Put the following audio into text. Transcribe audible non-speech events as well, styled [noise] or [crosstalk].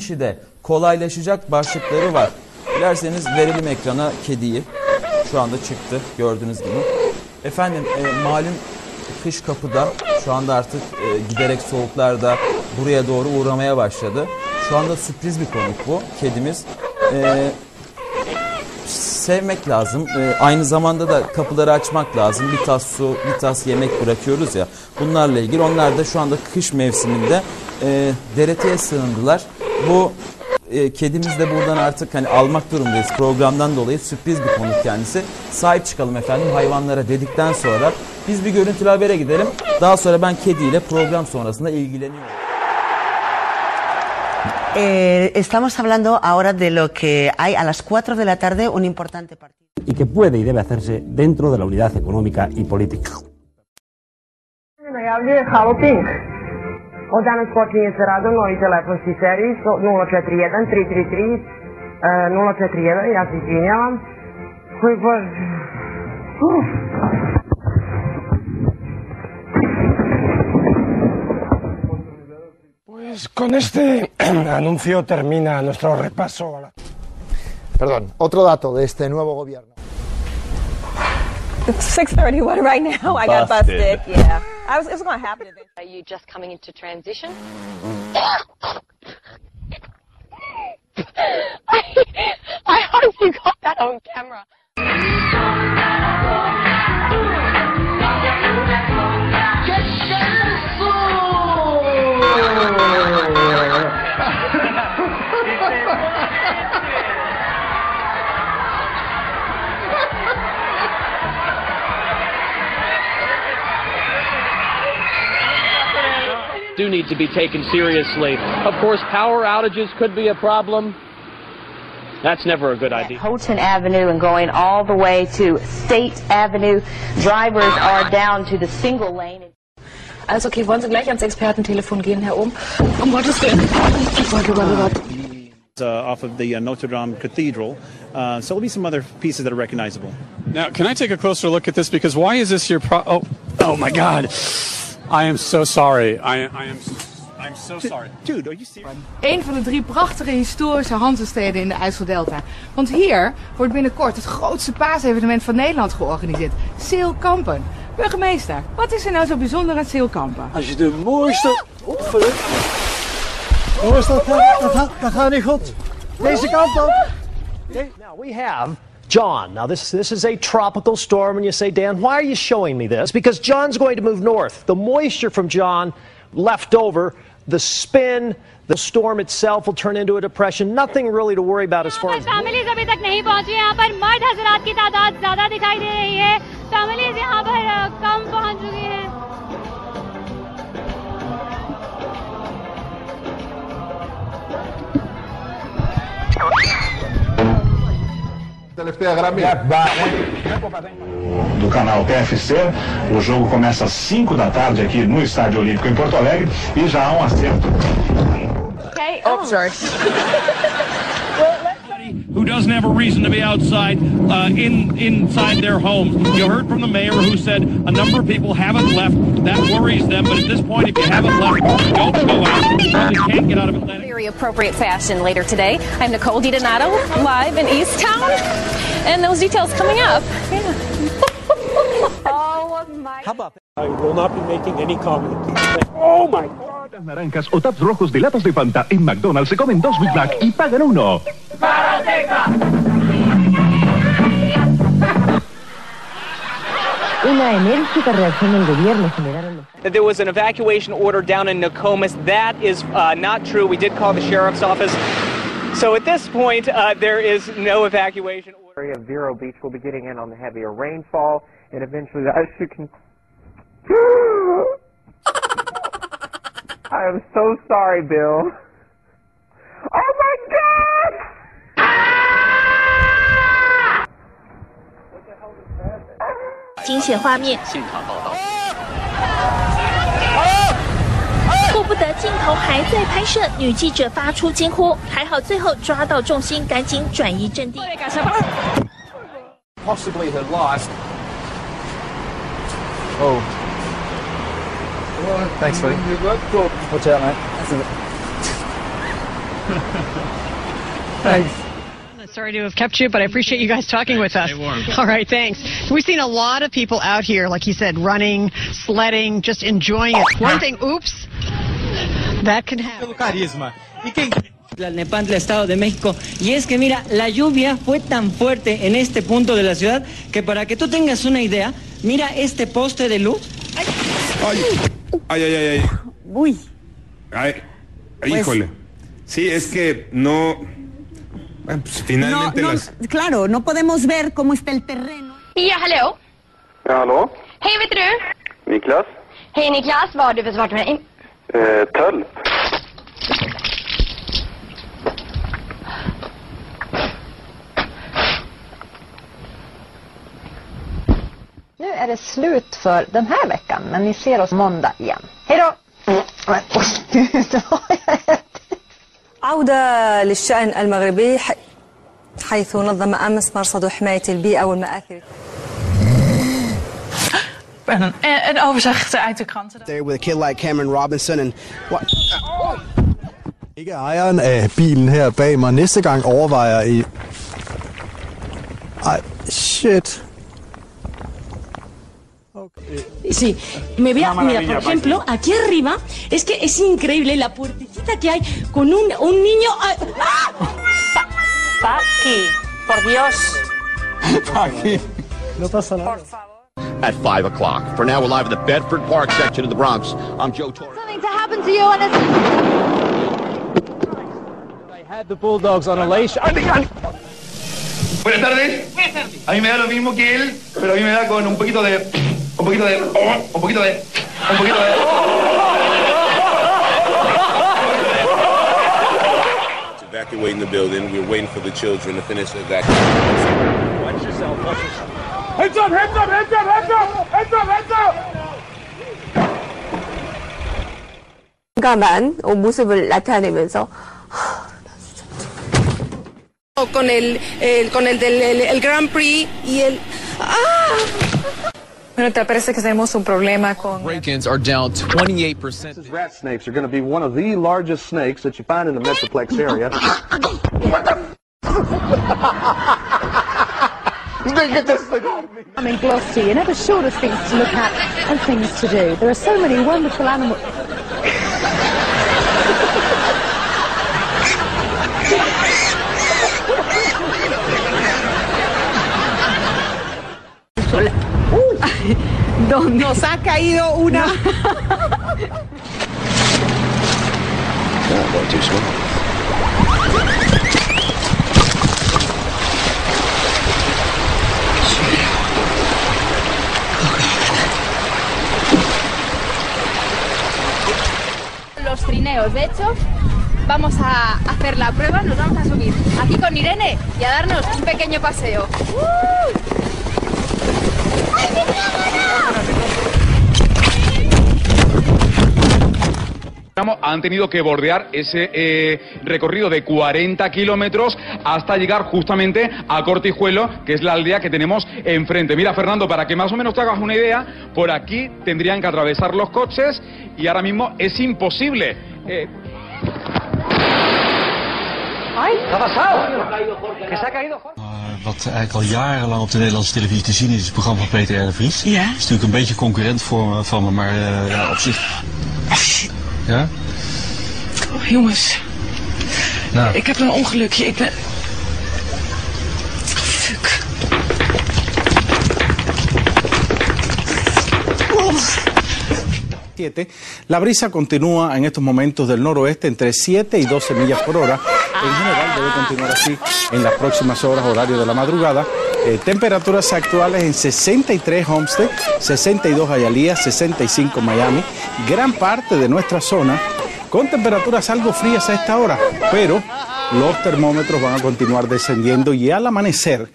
İşi de kolaylaşacak başlıkları var. Dilerseniz verelim ekrana kediyi. Şu anda çıktı gördüğünüz gibi. Efendim e, malum kış kapıda şu anda artık e, giderek soğuklarda buraya doğru uğramaya başladı. Şu anda sürpriz bir konuk bu kedimiz. E, sevmek lazım. E, aynı zamanda da kapıları açmak lazım. Bir tas su, bir tas yemek bırakıyoruz ya. Bunlarla ilgili onlar da şu anda kış mevsiminde e, dereteye sığındılar. Bu e, kedimiz de buradan artık hani almak durumundayız. Programdan dolayı sürpriz bir konuk kendisi. Sahip çıkalım efendim hayvanlara dedikten sonra biz bir görüntülü habere gidelim. Daha sonra ben kediyle program sonrasında ilgileniyorum. Eh, estamos hablando ahora de lo que hay a las 4 de la tarde, un importante partido. y que puede y debe hacerse dentro de la unidad económica y política. Od danas počinje sa radom novi telefonski servis 041 333 e, 041, ja se izvinjavam. Koji bože. Uf. Pues con este [clears throat] anuncio termina nuestro repaso a la... Perdón, otro dato de este nuevo gobierno. It's 6:31 right now. I got busted. Yeah, I was. It was going to happen. Are you just coming into transition? [laughs] I, I hope you got that on camera. Do need to be taken seriously. Of course, power outages could be a problem. That's never a good idea. Houghton Avenue and going all the way to State Avenue. Drivers are down to the single lane. Also okay, wollen Sie gleich ans Expertentelefon gehen, Herr Ohm? Um Gottes Willen. Warte, warte, warte. uh, off of the uh, Notre Dame Cathedral. Uh, so there'll be some other pieces that are recognizable. Now, can I take a closer look at this? Because why is this your pro? Oh, oh my God! I am so sorry. I, I am. I'm so sorry. Dude, are you serious? Een van de drie prachtige historische Hanzesteden in de IJsseldelta. Want hier wordt binnenkort het grootste paasevenement van Nederland georganiseerd. Zeelkampen. Burgemeester, wat is er nou zo bijzonder aan Zeelkampen? Als je de mooiste... Opvullen. Jongens, dat, dat, dat, dat gaat niet goed. Deze kant op. Now we have John. Now this this is a tropical storm, and you say, Dan, why are you showing me this? Because John's going to move north. The moisture from John left over, the spin, the storm itself will turn into a depression. Nothing really to worry about as far as. Families अभी तक नहीं पहुंची यहाँ पर मर्द हजरात की तादाद ज्यादा दिखाई दे रही है फैमिलीज यहाँ पर अ, कम पहुंच चुकी Τελευταία γραμμή. Do canal PFC, o jogo começa às 5 da tarde aqui no Estádio Olímpico em Porto Alegre e já há um acerto. Okay. Oh, sorry. [laughs] Who doesn't have a reason to be outside uh, in inside their homes? You heard from the mayor who said a number of people haven't left. That worries them. But at this point, if you haven't left, don't go out. You probably can't get out of Atlanta. Very appropriate fashion later today. I'm Nicole DiDonato, live in East Town. And those details coming up. [laughs] oh my How about? I will not be making any comment. Oh my Naranjas o taps rojos de latas de Fanta en McDonald's se comen dos Big Mac y pagan uno. Una enérgica reacción del gobierno generaron los... that there was an evacuation order down in Nokomis. That is uh, not true. We did call the sheriff's office. So at this point, uh, there is no evacuation order. area of Vero Beach will be getting in on the heavier rainfall, and eventually the ice can. [gasps] [gasps] I am so sorry, Bill. Oh my God! 惊险画面，现场报道。顾不得镜头还在拍摄，女记者发出惊呼，还好最后抓到重心，赶紧转移阵地。Possibly Thanks, buddy. Watch out, mate. That's a [laughs] Sorry to have kept you, but I appreciate you guys talking with us. All right, thanks. So we've seen a lot of people out here, like you said, running, sledding, just enjoying it. One thing, oops, that can happen. Tlalnepantla, Estado de México. Y es que mira, la lluvia fue tan fuerte en este punto de la ciudad que para que tú tengas una idea, mira este poste de luz. Ay, ay, ay, ay. Uy. Ay, Pues- híjole. Sí, es que no. Bueno, pues, finalmente No, no, las. claro, no podemos ver cómo está el terreno. Ja? Ja, hallå? Hej, vet du? Niklas? Hej Niklas, vad har du för svar till mig? Eh, Töll? Det slut för den här veckan, men ni ser oss måndag igen. Hej då! عودة للشأن المغربي حيث نظم أمس مرصد حماية البيئة والمآثر En een, een overzicht uit de kranten. There with a kid like Cameron Robinson and what? Ikke ejeren af bilen her bag mig. Næste gang overvejer I... Ej, shit. Sí, me vea, mira, por ejemplo, aquí arriba, es que es increíble la puertecita que hay con un, un niño... ¡Ah! Paqui, por Dios. [laughs] No pasa nada. At 5 o'clock. For now, we're live in the Bedford Park section of the Bronx. I'm Joe Torre. Something to happen to you and it's... had the Bulldogs on a leash. Buenas tardes. A mí me da lo mismo que él, pero a mí me da con un poquito de. Un poquito de. Un poquito de. Un poquito de. evacuating the building. We're waiting for the children to finish evacuating. Watch yourself, watch yourself. Heads up, heads up, heads up, heads up, heads up, heads up! 깜깜한 어, 모습을 나타내면서 con el, el- con el del el, el Grand Prix y el ¡Ah! Bueno, te parece que tenemos un problema con... Break-ins are down 28%. Rat snakes are going to be one of the largest snakes that you find in the Metroplex area. I'm in Gloucester. You're never short of things to look at and things to do. There are so many wonderful animals. [laughs] Nos ha caído una. Los trineos, de hecho, vamos a hacer la prueba, nos vamos a subir aquí con Irene y a darnos un pequeño paseo. Han tenido que bordear ese eh, recorrido de 40 kilómetros hasta llegar justamente a Cortijuelo, que es la aldea que tenemos enfrente. Mira, Fernando, para que más o menos te hagas una idea, por aquí tendrían que atravesar los coches y ahora mismo es imposible. Eh, ¡Ay! ¿Qué ha pasado? Que se ha caído Jorge. Wat eigenlijk al jarenlang op de Nederlandse televisie te zien is, is het programma van Peter R. de Vries. Ja. is natuurlijk een beetje concurrent voor me, van me, maar eh, ja, op zich... Ja? Oh, jongens, Nou, ik heb een ongelukje. Ik ben... La brisa continúa en estos momentos del noroeste entre 7 y 12 millas por hora. En general debe continuar así en las próximas horas, horario de la madrugada. Eh, temperaturas actuales en 63 Homestead, 62 Hialeah, 65 Miami. Gran parte de nuestra zona con temperaturas algo frías a esta hora, pero los termómetros van a continuar descendiendo y al amanecer